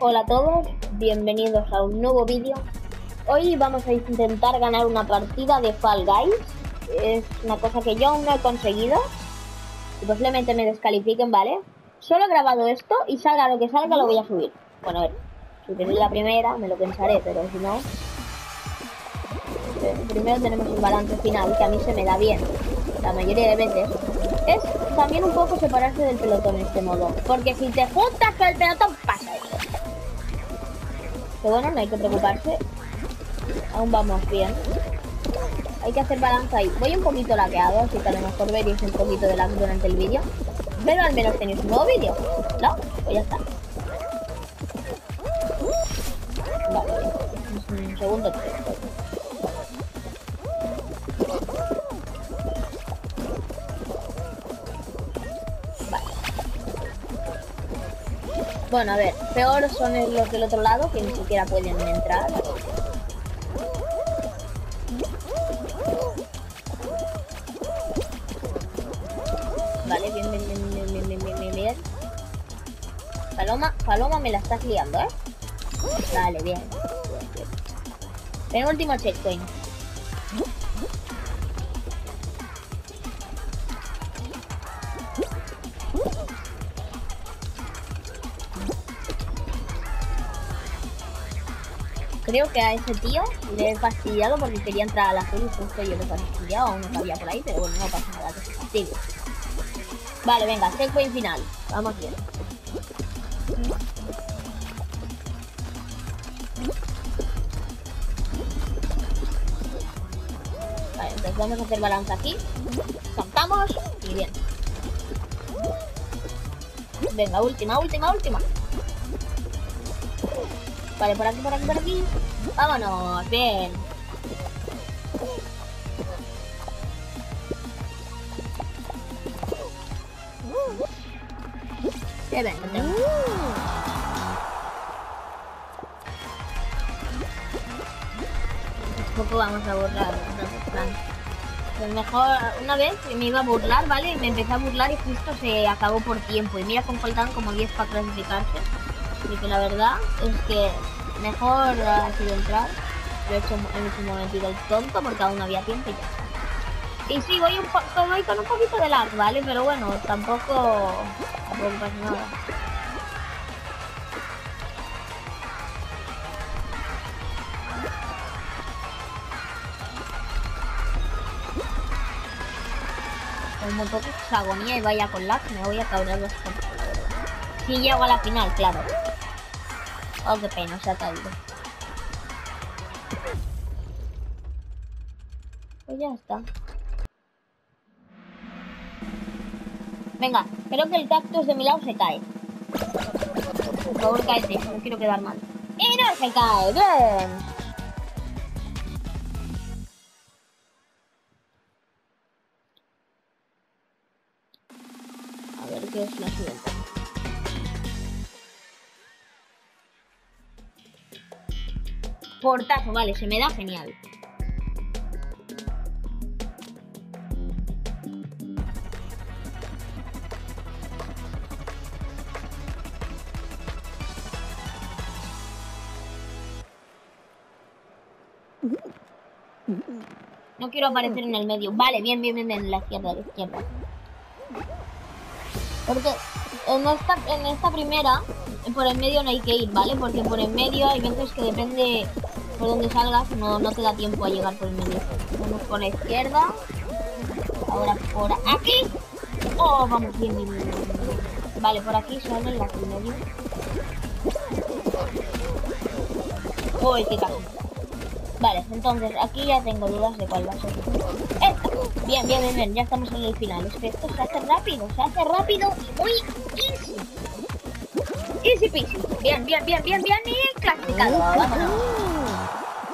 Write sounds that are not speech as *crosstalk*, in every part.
Hola a todos, bienvenidos a un nuevo vídeo. Hoy vamos a intentar ganar una partida de Fall Guys. Es una cosa que yo aún no he conseguido. Y posiblemente me descalifiquen, ¿vale? Solo he grabado esto y salga lo que salga lo voy a subir. Bueno, a ver, si tenéis la primera me lo pensaré, pero si no... Eh, primero tenemos el balance final, que a mí se me da bien. La mayoría de veces. Es también un poco separarse del pelotón en este modo. Porque si te juntas con el pelotón pasa eso. Pero bueno, no hay que preocuparse. Aún vamos bien. Hay que hacer balance ahí. Voy un poquito laqueado, así que a lo mejor veréis un poquito de lag durante el vídeo. Pero al menos tenéis un nuevo vídeo. ¿No? Pues ya está. Vale, un segundo. Bueno, a ver, peor son los del otro lado que ni siquiera pueden entrar. Vale, bien, bien, bien, bien, bien, bien, bien, bien, bien. Paloma, Paloma me la estás liando, ¿eh? Vale, bien. Penúltimo checkpoint. Creo que a ese tío le he fastidiado porque quería entrar a la azul y justo yo le he fastidiado a uno que había por ahí, pero bueno, no pasa nada, que se fastidie. Vale, venga, checkpoint final. Vamos bien. Vale, entonces vamos a hacer balance aquí. Saltamos y bien. Venga, última, última, última. Vale, por aquí, por aquí, por aquí. Vámonos, bien. Bien, bien, bien. Poco vamos a borrar. Pues mejor, una vez me iba a burlar, ¿vale? Me empecé a burlar y justo se acabó por tiempo. Y mira cómo faltan como 10 para clasificarse. Así que la verdad es que mejor ha sido entrar. Lo he hecho en ese momentito el tonto porque aún había tiempo y ya. Y sí, voy, un con un poquito de lag, ¿vale? Pero bueno, tampoco, tampoco nada. Como un poco agonía y vaya con lag, me voy a cabrear bastante, la verdad. Si llego a la final, claro. Oh, qué pena, se ha caído. Pues ya está. Venga, creo que el cactus de mi lado se cae. Por favor, cáete, no quiero quedar mal. ¡Y no se cae! ¡Bien! Portazo, vale, se me da genial. No quiero aparecer en el medio. Vale, bien, bien, bien, en la izquierda, la izquierda. Porque en esta, en esta primera, por el medio no hay que ir, ¿vale? Porque por el medio hay veces que depende por donde salgas, no, no te da tiempo a llegar por el medio. Vamos por la izquierda. Ahora por aquí. Oh, vamos bien, bien, bien. Vale, por aquí sale la medio. Uy, qué casi. Vale, entonces aquí ya tengo dudas de cuál va a ser. ¡Esta! Bien, bien, bien, bien, ya estamos en el final. Es que esto se hace rápido, se hace rápido y muy easy. Easy peasy. Bien, bien, bien, bien, bien y clasificado.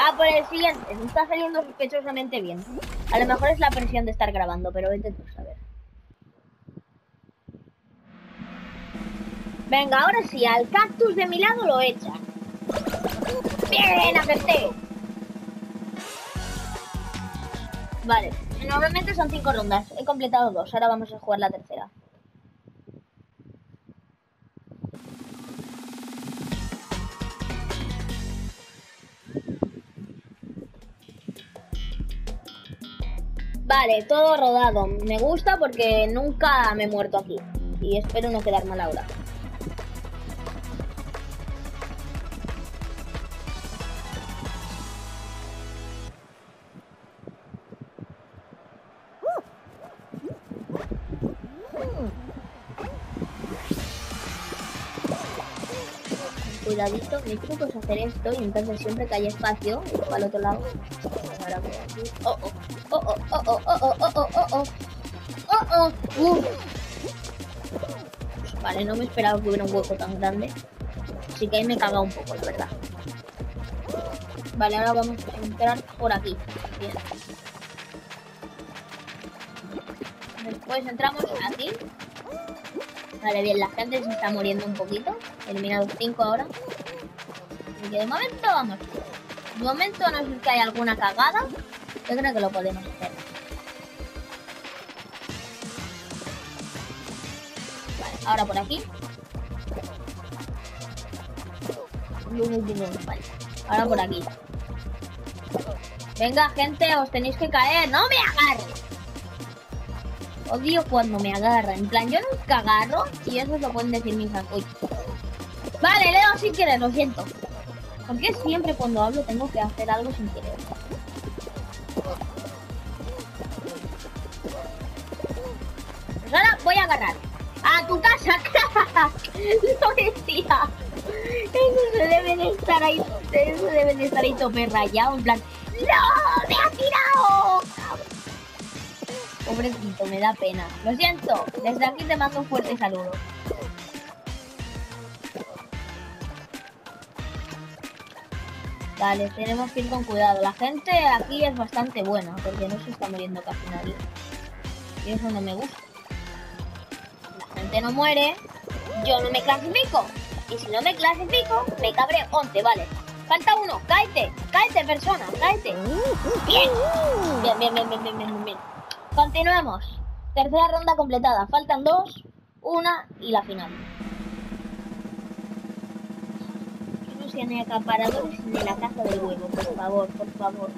Ah, por el siguiente. Me está saliendo sospechosamente bien. A lo mejor es la presión de estar grabando, pero vete tú a saber. Venga, ahora sí, al cactus de mi lado lo echa. Bien, acerté. Vale, normalmente son cinco rondas. He completado dos, ahora vamos a jugar la tercera. Vale, todo rodado. Me gusta porque nunca me he muerto aquí. Y espero no quedar mal ahora. Cuidadito, mi truco es hacer esto y entonces siempre que hay espacio, para el otro lado. Ahora voy aquí. Oh, oh, oh, oh, oh, oh, oh, oh, oh, oh, oh, oh, oh, uh. Vale, no me esperaba que hubiera un hueco tan grande. Así que ahí me he cagado un poco, la verdad. Vale, ahora vamos a entrar por aquí. Bien. Después entramos aquí. Vale, bien, la gente se está muriendo un poquito. Eliminado 5 ahora. Así que de momento vamos. De momento no sé si hay alguna cagada. Yo creo que lo podemos hacer. Vale, ahora por aquí. Ahora por aquí. Venga, gente, os tenéis que caer. ¡No me agarres! Odio cuando me agarra. En plan, yo nunca agarro y eso lo pueden decir mis amigos. Vale, Leo sin querer, lo siento. Porque siempre cuando hablo tengo que hacer algo sin querer. Pues ahora voy a agarrar. ¡A tu casa! *laughs* Lo decía. Eso se debe de estar ahí. Eso debe de estar ahí tope rayado. En plan, ¡No! ¡Me ha tirado! Pobrecito, me da pena. Lo siento. Desde aquí te mando un fuerte saludo. Vale, tenemos que ir con cuidado. La gente aquí es bastante buena, porque no se está muriendo casi nadie. Y eso no me gusta. La gente no muere, yo no me clasifico. Y si no me clasifico, me cabré 11, vale. Falta uno, cáete, cáete persona, cáete. Bien, bien, bien, bien, bien, bien, bien. bien. Continuemos. Tercera ronda completada. Faltan dos, una y la final. Ni acaparadores ni la casa del huevo, por favor, por favor.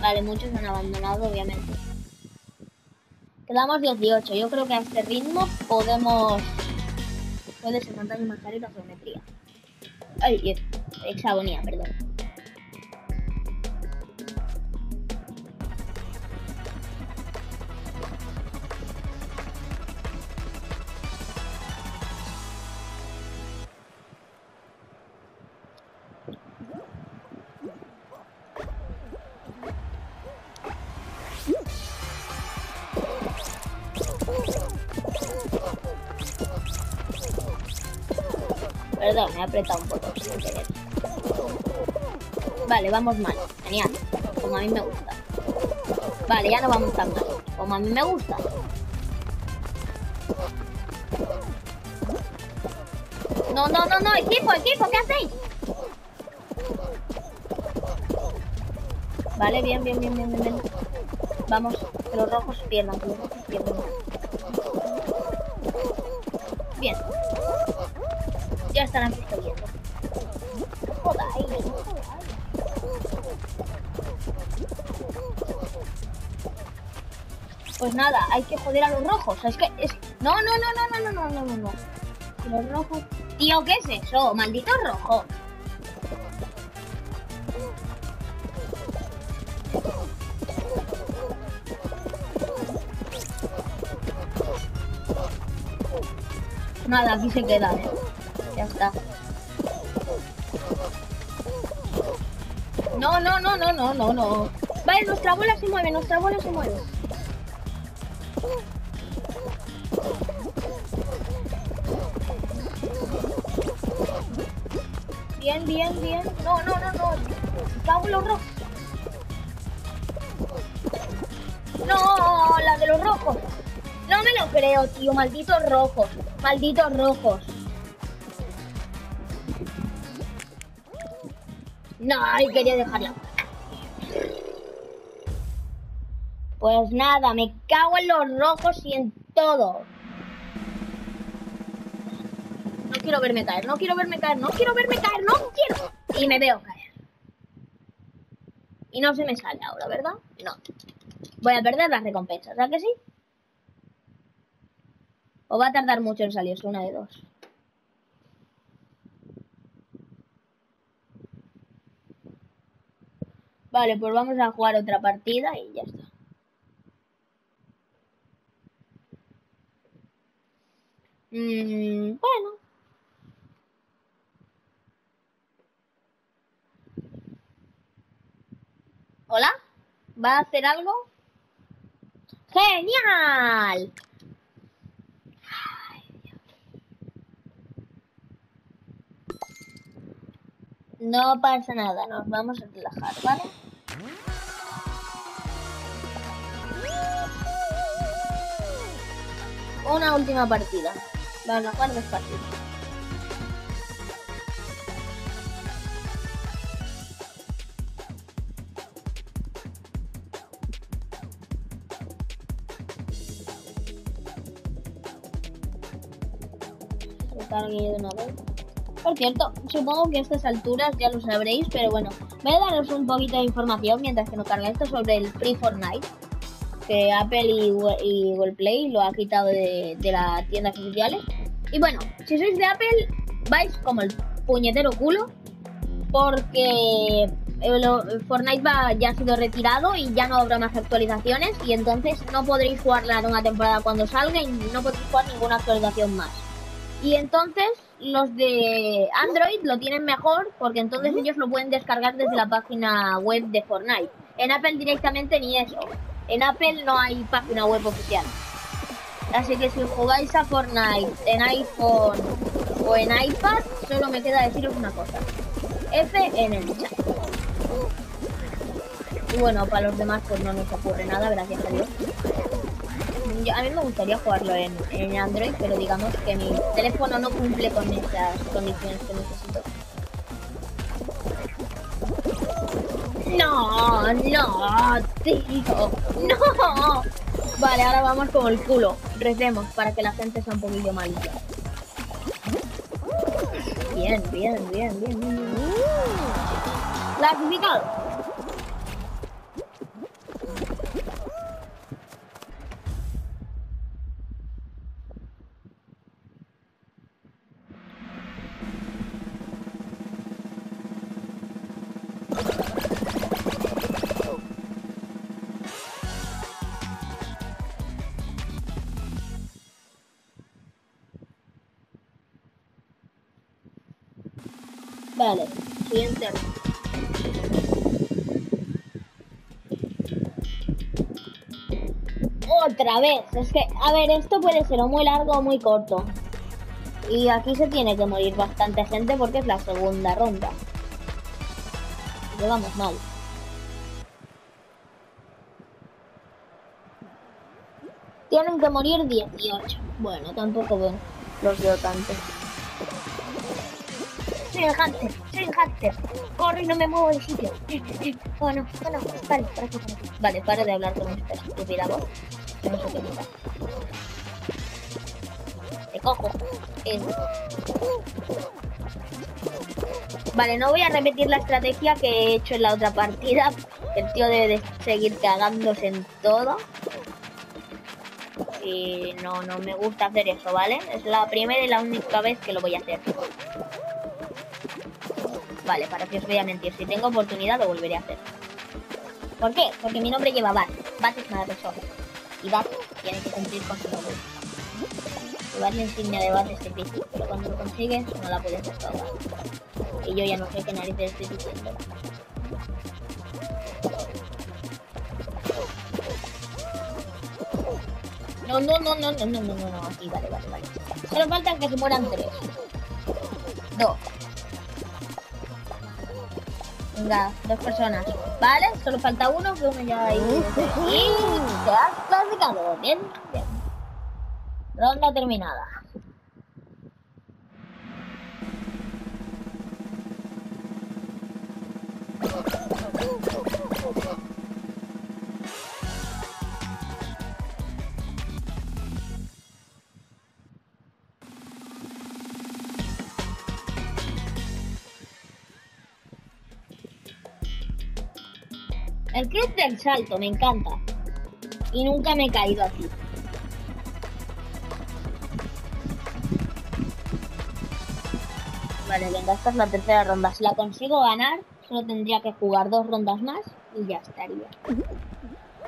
Vale, muchos han abandonado, obviamente. Quedamos 18. Yo creo que a este ritmo podemos... Puede ser montaña más y la geometría. Ay, hexagonía, perdón. Perdón, me he apretado un botón sin. Vale, vamos mal. Genial. Como a mí me gusta. Vale, ya no vamos tan mal. Como a mí me gusta. No, no, no, no. Equipo, equipo, ¿qué hacéis? Vale, bien, bien, bien, bien, bien. Vamos, los rojos pierdan, Pues nada, hay que joder a los rojos. Es que es. No, no, no, no, no, no, no, no, no. Los rojos. Tío, ¿qué es eso? Maldito rojo. Nada, aquí se queda, ¿eh? No, no, no, no, no, no, no. Vale, nuestra bola se mueve, nuestra bola se mueve. Bien, bien, bien. No, no, no, no. Cago los rojos. No, la de los rojos. No me lo creo, tío. Malditos rojos. Malditos rojos. No, ahí quería dejarla. Pues nada, me cago en los rojos y en todo. No quiero verme caer, no quiero verme caer, no quiero verme caer, no quiero. Y me veo caer. Y no se me sale ahora, ¿verdad? No. Voy a perder las recompensas, ¿verdad que sí? O va a tardar mucho en salirse, una de dos. Vale, pues vamos a jugar otra partida y ya está. Mm, bueno. ¿Hola? ¿Va a hacer algo? ¡Genial! No pasa nada, nos vamos a relajar, ¿vale? Una última partida. Vamos a jugar dos partidas. Cargue de una. Por cierto, supongo que estas alturas ya lo sabréis, pero bueno, voy a daros un poquito de información mientras que no carga esto sobre el Free Fortnite, que Apple y, y Google Play lo ha quitado de, de las tiendas oficiales. Y bueno, si sois de Apple, vais como el puñetero culo, porque Fortnite va, ya ha sido retirado y ya no habrá más actualizaciones, y entonces no podréis jugar la nueva temporada cuando salga y no podréis jugar ninguna actualización más. Y entonces los de Android lo tienen mejor porque entonces ellos lo pueden descargar desde la página web de Fortnite. En Apple directamente ni eso. En Apple no hay página web oficial. Así que si jugáis a Fortnite en iPhone o en iPad, solo me queda deciros una cosa. F en el chat. Y bueno, para los demás pues no nos ocurre nada, gracias a Dios. Yo- a mí me gustaría jugarlo en, en Android, pero digamos que mi teléfono no cumple con esas condiciones que necesito. No, no, tío, no. Vale, ahora vamos como el culo. Recemos para que la gente sea un poquillo malita. Bien, bien, bien, bien, bien. bien. Clasificado. Vale, siguiente. Otra vez, es que, a ver, esto puede ser o muy largo o muy corto. Y aquí se tiene que morir bastante gente porque es la segunda ronda. Llevamos mal. Tienen que morir 18. Bueno, tampoco. Los veo tanto. Soy el Hunter, soy Hunter. Corro y no me muevo del sitio. Oh no, oh no, vale, aquí, por aquí. Vale, paro de hablar con esta estúpida voz. No. Te cojo. Vale, no voy a repetir la estrategia que he hecho en la otra partida. El tío debe de seguir cagándose en todo. Y no, no me gusta hacer eso, ¿vale? Es la primera y la única vez que lo voy a hacer. Vale, para que os voy a mentir. Si tengo oportunidad lo volveré a hacer. ¿Por qué? Porque mi nombre lleva Bat. Bat es Microsoft. Y Bat tiene que cumplir con su nombre. Llevar la insignia de Bat este es difícil, pero cuando lo consigues no la puedes restaurar. Y yo ya no sé qué narices estoy diciendo. No, no, no, no, no, no, no, no, aquí, vale, vale, vale. Solo falta que se mueran tres. Dos. Venga, dos personas. Vale, solo falta uno, que uno ya ahí. Y te has clasificado. Bien, bien. Ronda terminada. El salto, me encanta. Y nunca me he caído aquí. Vale, venga, esta es la tercera ronda. Si la consigo ganar, solo tendría que jugar dos rondas más y ya estaría.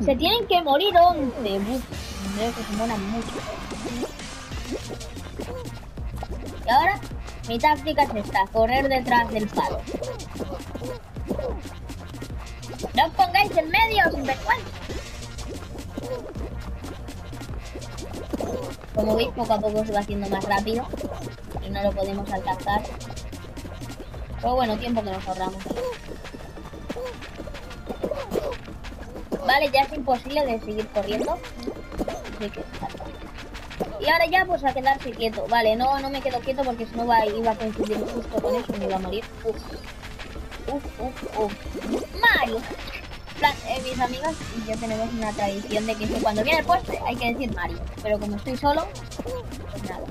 Se tienen que morir 11. Uf, veo que se mueran mucho. Y ahora, mi táctica es esta, correr detrás del palo. No os pongáis en medio, sin vergüenza. Como veis, poco a poco se va haciendo más rápido y no lo podemos alcanzar. Pero bueno, tiempo que nos ahorramos. Vale, ya es imposible de seguir corriendo. Así que, y ahora ya pues a quedarse quieto. Vale, no, no me quedo quieto porque si no iba a coincidir justo con eso y me iba a morir. Uf. Uf, uf, uf. Mario. Eh, mis amigas y yo tenemos una tradición de que cuando viene el postre hay que decir Mario. Pero como estoy solo, pues nada.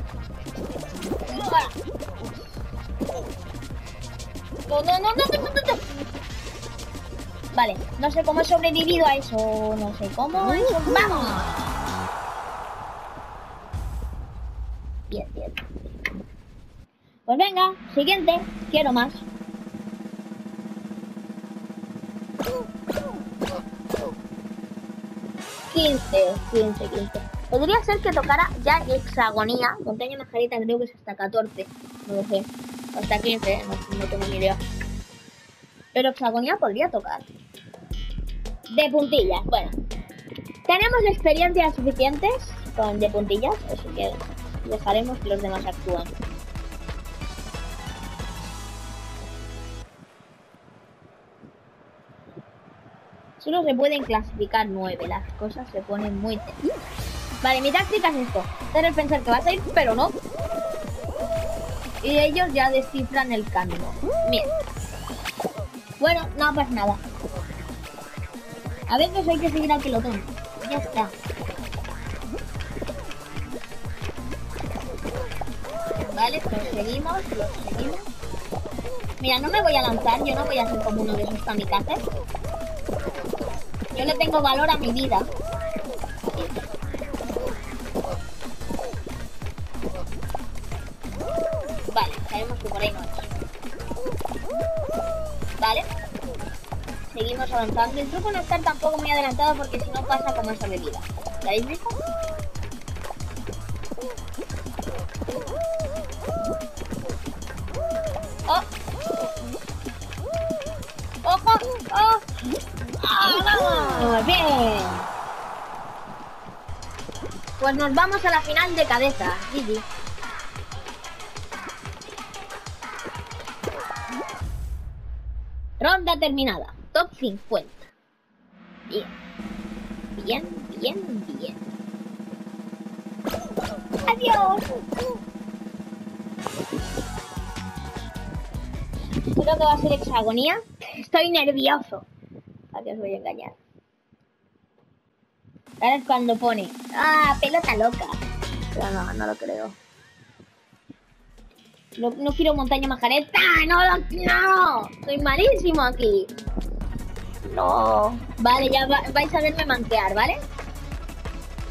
No, no, no, no, no, no, no. Vale, no sé cómo he sobrevivido a eso. No sé cómo eso. ¡Vamos! Bien, bien. Pues venga, siguiente. Quiero más. Quince, quince, quince. Podría ser que tocara ya hexagonía. Montaña Majarita creo que es hasta 14. No sé. Hasta 15, no, no tengo ni idea. Pero hexagonía podría tocar. De puntillas, bueno. Tenemos experiencias suficientes con de puntillas, así que dejaremos que los demás actúen. Solo se pueden clasificar nueve, las cosas se ponen muy. Vale, mi táctica es esto. Tener pensar que vas a ir, pero no. Y ellos ya descifran el camino. Bien. Bueno, no pasa nada. A veces hay que seguir al pelotón. Ya está. Vale, pues seguimos, lo seguimos. Mira, no me voy a lanzar, yo no voy a ser como uno de esos kamikazes. Yo le tengo valor a mi vida. Vale, sabemos que por ahí no es. Vale. Seguimos avanzando. El truco no estar tampoco muy adelantado porque si no pasa como esa bebida. ¿La habéis visto? Pues nos vamos a la final de cabeza. GG. Ronda terminada. Top 50. Bien. Bien, bien, bien. Adiós. Creo que va a ser hexagonía. Estoy nervioso. ¿A qué os voy a engañar? Es cuando pone. Ah, pelota loca. Pero no, no lo creo. No, no quiero montaña majareta. No, no. Soy malísimo aquí. No. Vale, ya va- vais a verme manquear, ¿vale?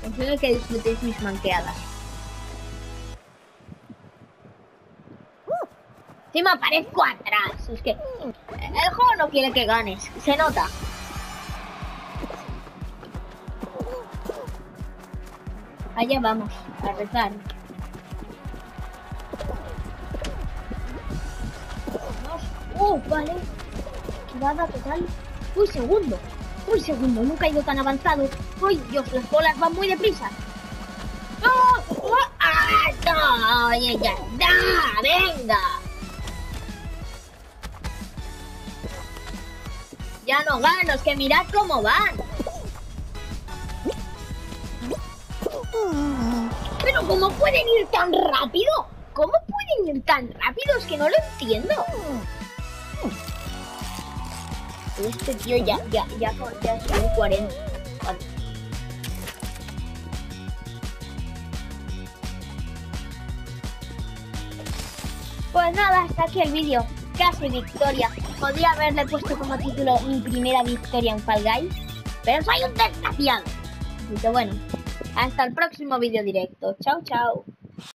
Espero que disfrutéis mis manqueadas. Me aparezco atrás. Es que el juego no quiere que ganes. Se nota. Allá vamos, a rezar. Uh, vale. Esquivada total. Uy, segundo. Uy, segundo. Nunca he ido tan avanzado. Uy, Dios, las bolas van muy deprisa. ¡Oh! ¡Oh! ¡Ah! ¡No! ¡Oye, ya! ¡Venga! Ya no gano, es que mirad cómo van. Pero ¿cómo pueden ir tan rápido? ¿Cómo pueden ir tan rápido? Es que no lo entiendo. Este tío ya, ya, ya, ya son 40. Vale. Pues nada, hasta aquí el vídeo. casi victoria. Podría haberle puesto como título mi primera victoria en Fall Guys, pero soy un desgraciado. Así bueno, hasta el próximo vídeo directo. Chao, chao.